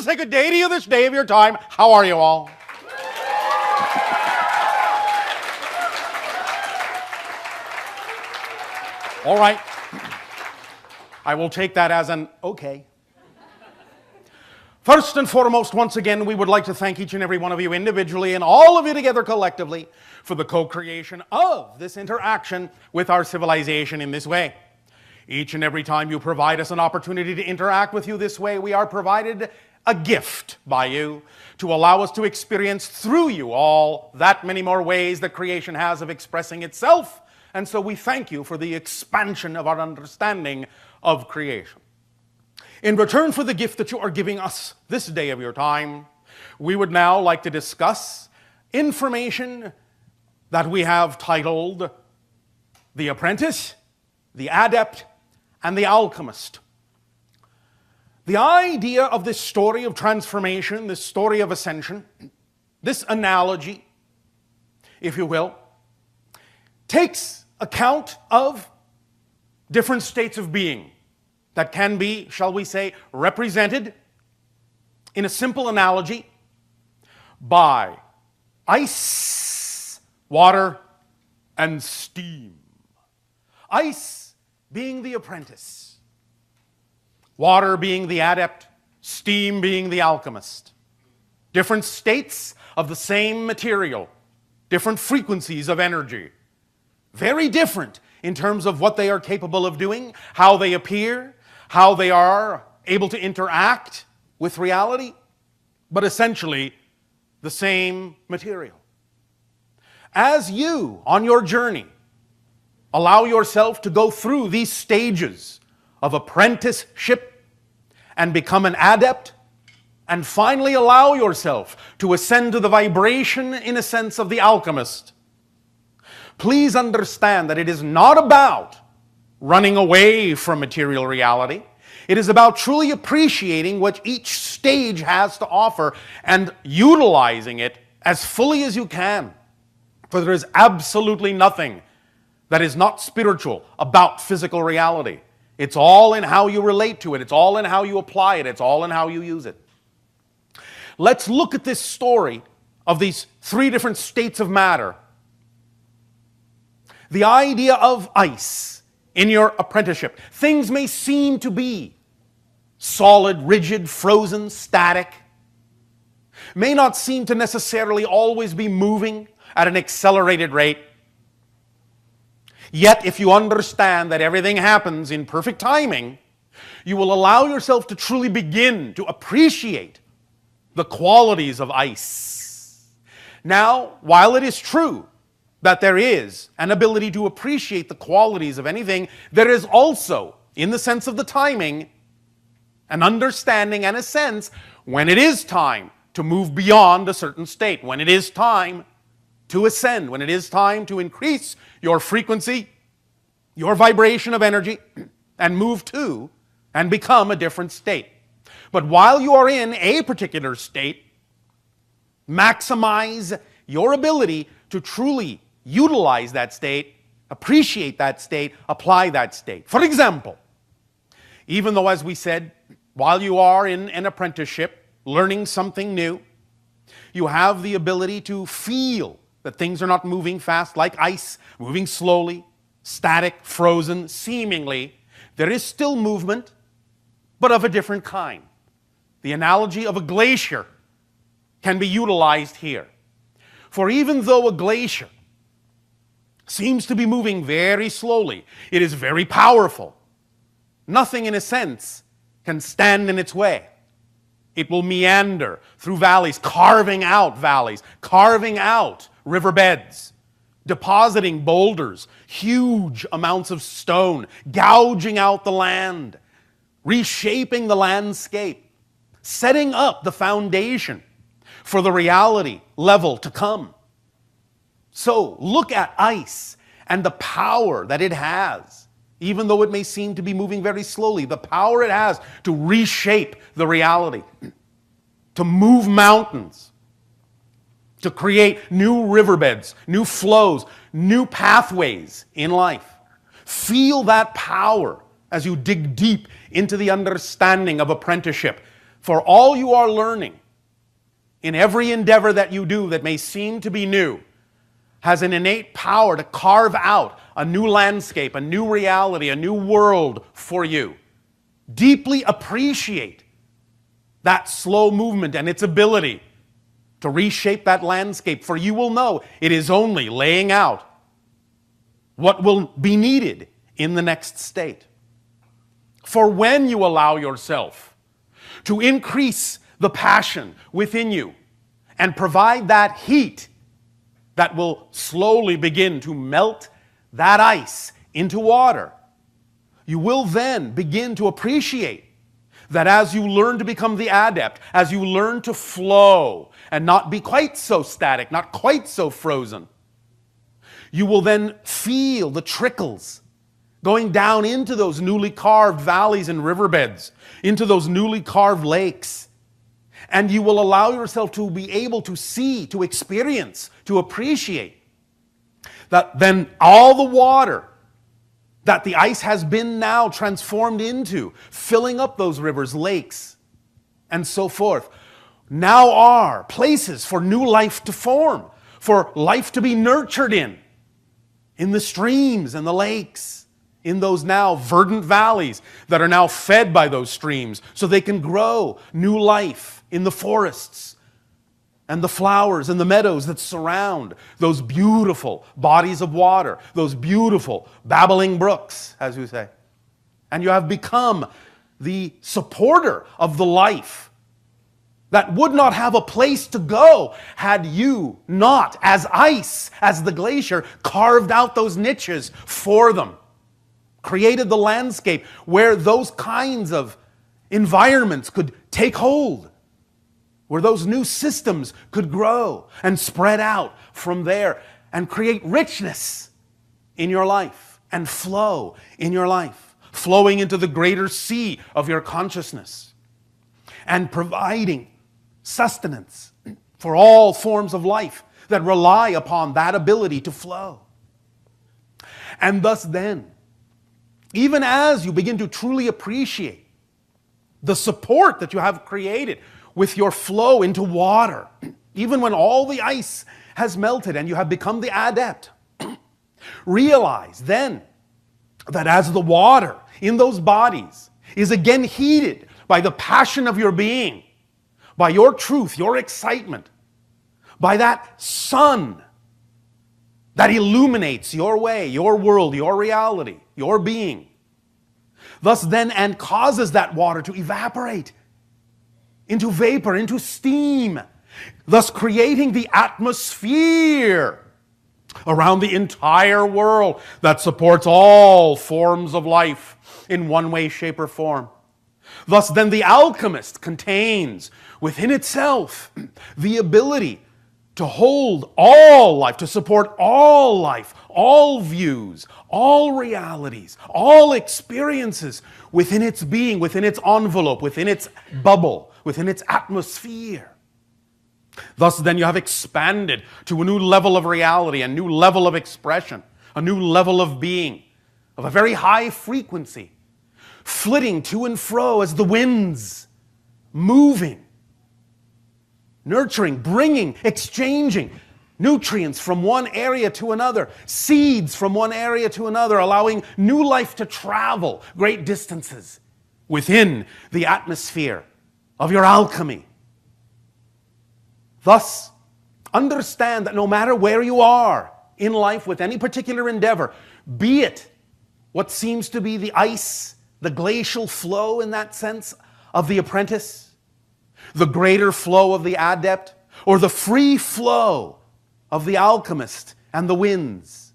to say good day to you this day of your time. How are you all? All right. I will take that as an okay. First and foremost, once again, we would like to thank each and every one of you individually and all of you together collectively for the co creation of this interaction with our civilization in this way. Each and every time you provide us an opportunity to interact with you this way, we are provided a gift by you to allow us to experience through you all that many more ways that creation has of expressing itself. And so we thank you for the expansion of our understanding of creation. In return for the gift that you are giving us this day of your time, we would now like to discuss information that we have titled The Apprentice, The Adept, and The Alchemist. The idea of this story of transformation, this story of ascension, this analogy, if you will, takes account of different states of being that can be, shall we say, represented in a simple analogy by ice, water, and steam. Ice being the apprentice, water being the adept, steam being the alchemist. Different states of the same material, different frequencies of energy. Very different in terms of what they are capable of doing, how they appear, how they are able to interact with reality, but essentially the same material. As you, on your journey, allow yourself to go through these stages of apprenticeship and become an adept, and finally allow yourself to ascend to the vibration, in a sense, of the alchemist, please understand that it is not about running away from material reality. It is about truly appreciating what each stage has to offer and utilizing it as fully as you can. For there is absolutely nothing that is not spiritual about physical reality. It's all in how you relate to it, it's all in how you apply it, it's all in how you use it. Let's look at this story of these three different states of matter. The idea of ice in your apprenticeship. Things may seem to be solid, rigid, frozen, static, may not seem to necessarily always be moving at an accelerated rate. Yet, if you understand that everything happens in perfect timing, you will allow yourself to truly begin to appreciate the qualities of ice. Now, while it is true that there is an ability to appreciate the qualities of anything, there is also, in the sense of the timing, an understanding and a sense when it is time to move beyond a certain state, when it is time to ascend, when it is time to increase your frequency, your vibration of energy, and move to and become a different state. But while you are in a particular state, maximize your ability to truly utilize that state, appreciate that state, apply that state. For example, even though, as we said, while you are in an apprenticeship, learning something new, you have the ability to feel that things are not moving fast like ice, moving slowly, static, frozen, seemingly. There is still movement, but of a different kind. The analogy of a glacier can be utilized here. For even though a glacier seems to be moving very slowly. It is very powerful. Nothing, in a sense, can stand in its way. It will meander through valleys, carving out valleys, carving out riverbeds, depositing boulders, huge amounts of stone, gouging out the land, reshaping the landscape, setting up the foundation for the reality level to come. So look at ice and the power that it has, even though it may seem to be moving very slowly, the power it has to reshape the reality, to move mountains, to create new riverbeds, new flows, new pathways in life. Feel that power as you dig deep into the understanding of apprenticeship, For all you are learning in every endeavor that you do that may seem to be new has an innate power to carve out a new landscape, a new reality, a new world for you. Deeply appreciate that slow movement and its ability to reshape that landscape, for you will know it is only laying out what will be needed in the next state. For when you allow yourself to increase the passion within you and provide that heat that will slowly begin to melt that ice into water, you will then begin to appreciate that as you learn to become the adept, as you learn to flow and not be quite so static, not quite so frozen, you will then feel the trickles going down into those newly carved valleys and riverbeds, into those newly carved lakes. And you will allow yourself to be able to see, to experience, to appreciate that then all the water that the ice has been now transformed into, filling up those rivers, lakes, and so forth, now are places for new life to form, for life to be nurtured in, in the streams and the lakes, in those now verdant valleys that are now fed by those streams, so they can grow new life in the forests and the flowers and the meadows that surround those beautiful bodies of water, those beautiful babbling brooks, as we say. And you have become the supporter of the life that would not have a place to go had you not, as ice, as the glacier, carved out those niches for them, created the landscape where those kinds of environments could take hold where those new systems could grow and spread out from there and create richness in your life and flow in your life, flowing into the greater sea of your consciousness and providing sustenance for all forms of life that rely upon that ability to flow. And thus, then, even as you begin to truly appreciate the support that you have created with your flow into water, even when all the ice has melted and you have become the adept. Realize then that as the water in those bodies is again heated by the passion of your being, by your truth, your excitement, by that sun that illuminates your way, your world, your reality, your being. Thus, then, and causes that water to evaporate into vapor, into steam, thus creating the atmosphere around the entire world that supports all forms of life in one way, shape, or form. Thus, then, the alchemist contains within itself the ability to hold all life, to support all life, all views, all realities, all experiences within its being, within its envelope, within its bubble within its atmosphere. Thus, then, you have expanded to a new level of reality, a new level of expression, a new level of being, of a very high frequency, flitting to and fro as the winds, moving, nurturing, bringing, exchanging nutrients from one area to another, seeds from one area to another, allowing new life to travel great distances within the atmosphere of your alchemy. Thus, understand that no matter where you are in life with any particular endeavor, be it what seems to be the ice, the glacial flow in that sense of the apprentice, the greater flow of the adept, or the free flow of the alchemist and the winds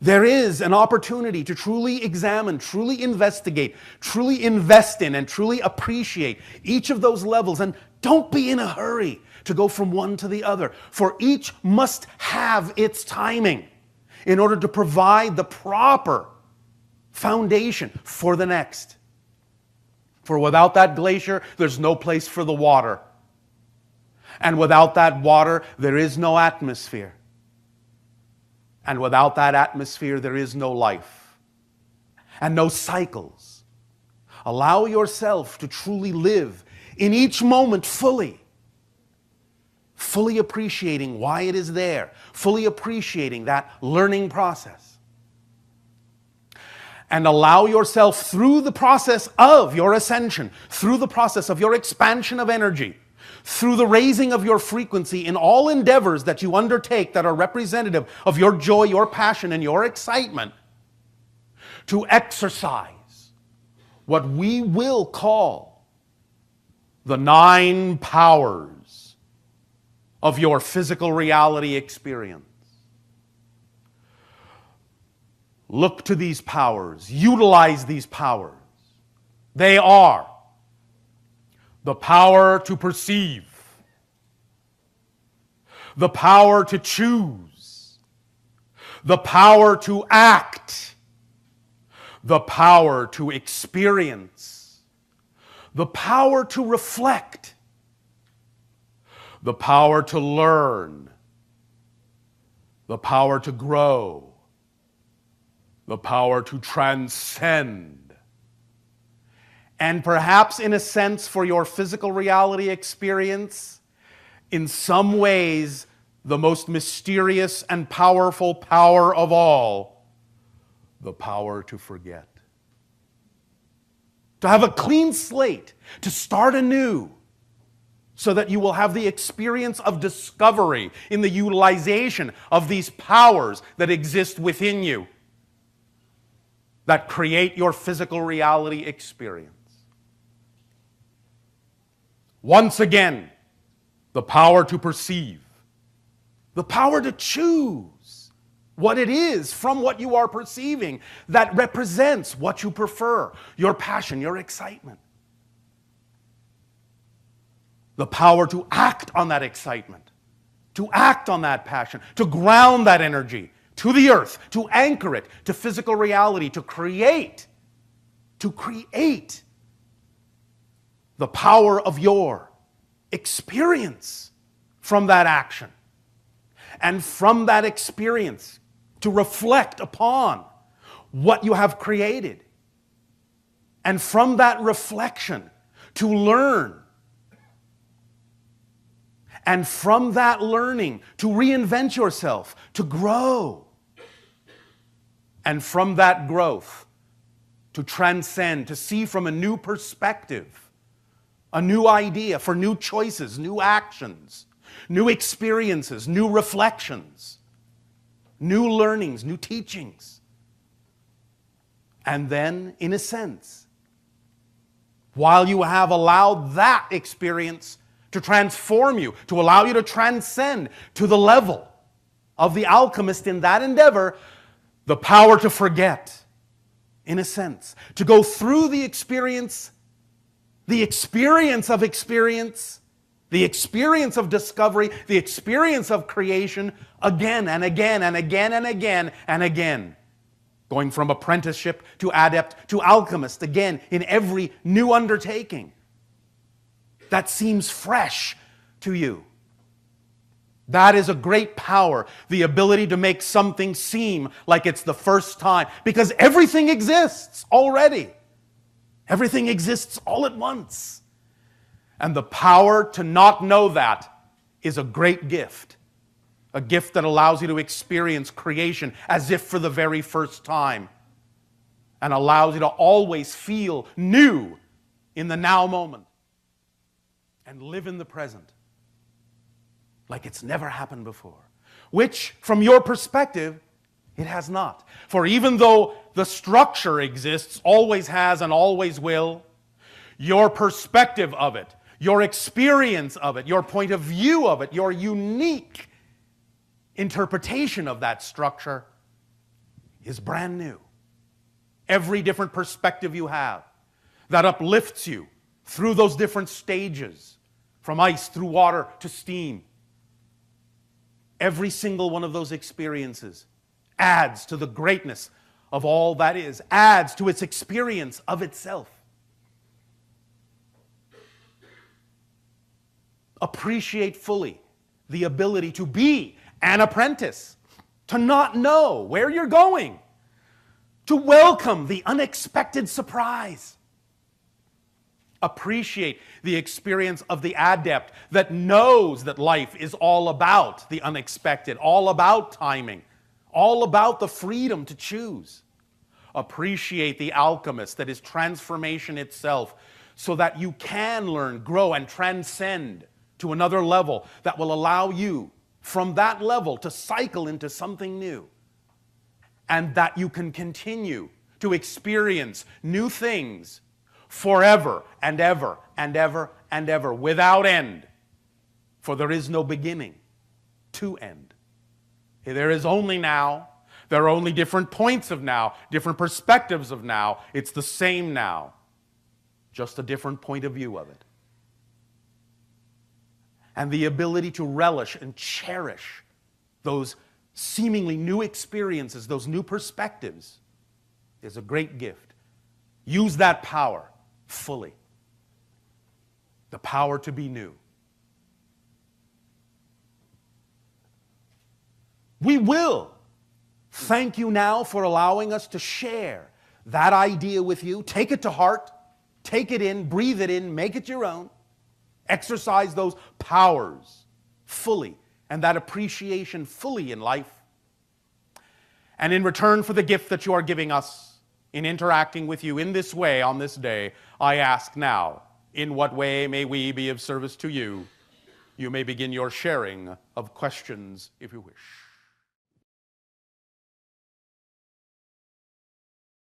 there is an opportunity to truly examine, truly investigate, truly invest in, and truly appreciate each of those levels. And don't be in a hurry to go from one to the other, for each must have its timing in order to provide the proper foundation for the next. For without that glacier, there's no place for the water. And without that water, there is no atmosphere. And without that atmosphere, there is no life and no cycles. Allow yourself to truly live in each moment fully. Fully appreciating why it is there, fully appreciating that learning process. And allow yourself through the process of your ascension, through the process of your expansion of energy, through the raising of your frequency in all endeavors that you undertake that are representative of your joy, your passion, and your excitement, to exercise what we will call the nine powers of your physical reality experience. Look to these powers, utilize these powers. They are the power to perceive, the power to choose, the power to act, the power to experience, the power to reflect, the power to learn, the power to grow, the power to transcend and perhaps, in a sense, for your physical reality experience, in some ways, the most mysterious and powerful power of all the power to forget. To have a clean slate, to start anew, so that you will have the experience of discovery in the utilization of these powers that exist within you that create your physical reality experience. Once again, the power to perceive, the power to choose what it is from what you are perceiving that represents what you prefer, your passion, your excitement. The power to act on that excitement, to act on that passion, to ground that energy to the earth, to anchor it to physical reality, to create, to create the power of your experience from that action. And from that experience, to reflect upon what you have created. And from that reflection, to learn. And from that learning, to reinvent yourself, to grow. And from that growth, to transcend, to see from a new perspective a new idea for new choices, new actions, new experiences, new reflections, new learnings, new teachings. And then, in a sense, while you have allowed that experience to transform you, to allow you to transcend to the level of the alchemist in that endeavor, the power to forget, in a sense, to go through the experience the experience of experience, the experience of discovery, the experience of creation again and again and again and again and again. Going from apprenticeship to adept to alchemist again in every new undertaking. That seems fresh to you. That is a great power, the ability to make something seem like it's the first time, because everything exists already. Everything exists all at once. And the power to not know that is a great gift. A gift that allows you to experience creation as if for the very first time and allows you to always feel new in the now moment and live in the present like it's never happened before. Which, from your perspective, it has not. For even though the structure exists, always has, and always will, your perspective of it, your experience of it, your point of view of it, your unique interpretation of that structure is brand new. Every different perspective you have that uplifts you through those different stages from ice through water to steam. Every single one of those experiences adds to the greatness of all that is, adds to its experience of itself. Appreciate fully the ability to be an apprentice, to not know where you're going, to welcome the unexpected surprise, Appreciate the experience of the adept that knows that life is all about the unexpected, all about timing, all about the freedom to choose. Appreciate the alchemist that is transformation itself so that you can learn, grow, and transcend to another level that will allow you from that level to cycle into something new. And that you can continue to experience new things forever and ever and ever and ever without end. For there is no beginning to end. There is only now. There are only different points of now, different perspectives of now. It's the same now, just a different point of view of it. And the ability to relish and cherish those seemingly new experiences, those new perspectives, is a great gift. Use that power fully. The power to be new. We will thank you now for allowing us to share that idea with you. Take it to heart, take it in, breathe it in, make it your own. Exercise those powers fully and that appreciation fully in life. And in return for the gift that you are giving us in interacting with you in this way on this day, I ask now, in what way may we be of service to you? You may begin your sharing of questions if you wish.